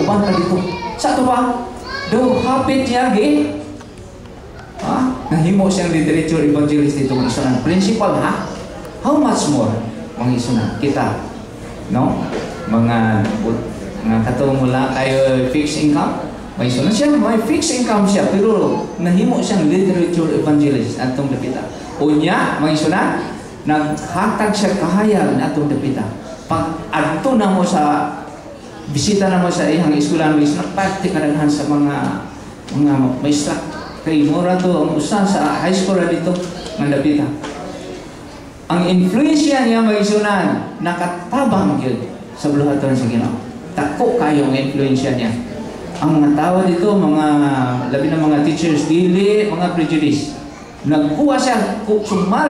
uban ka dito. Sa ito ba? Do hapit niya, gi? Ha? Nahimo siyang literature evangelist dito mga isunan. Principal, ha? How much more, mga isunan? Kita, no? Mga, mga katong mula kayo fixed income, may isunan siya, may fixed income siya, pero nahimo siyang literature evangelist atong dapita. Unya, mga isunan, naghatag siya kahayag na atong dapita. Pag adto na mo sa bisita na mo sa iyang eskwela mo is nagparte ka daghan sa mga mga maestra. Kay mura to ang usa sa high school na dito nga dapita ang influensya niya magisunan nakatabang gyud sa buluhaton sa Ginoo. Tako kayo ang influensya niya. Ang mga tao dito mga labi na mga teachers dili mga prejudice. Nagkuha siya sumal